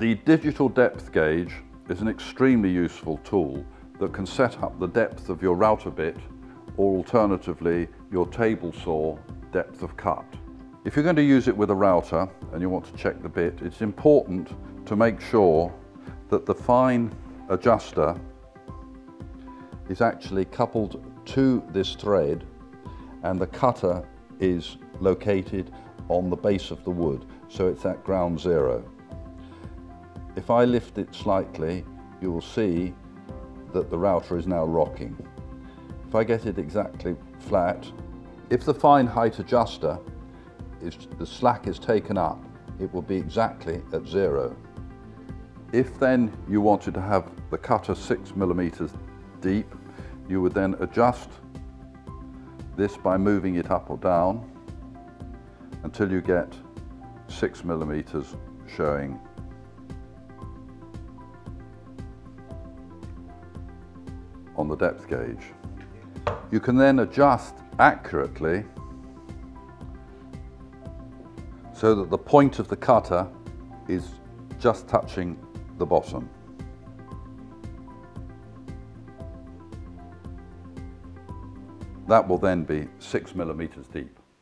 The digital depth gauge is an extremely useful tool that can set up the depth of your router bit or alternatively your table saw depth of cut. If you're going to use it with a router and you want to check the bit, it's important to make sure that the fine adjuster is actually coupled to this thread and the cutter is located on the base of the wood, so it's at ground zero. If I lift it slightly, you will see that the router is now rocking. If I get it exactly flat, if the fine height adjuster is the slack is taken up, it will be exactly at zero. If then you wanted to have the cutter six millimeters deep, you would then adjust this by moving it up or down until you get six millimeters showing on the depth gauge. You can then adjust accurately so that the point of the cutter is just touching the bottom. That will then be six millimeters deep.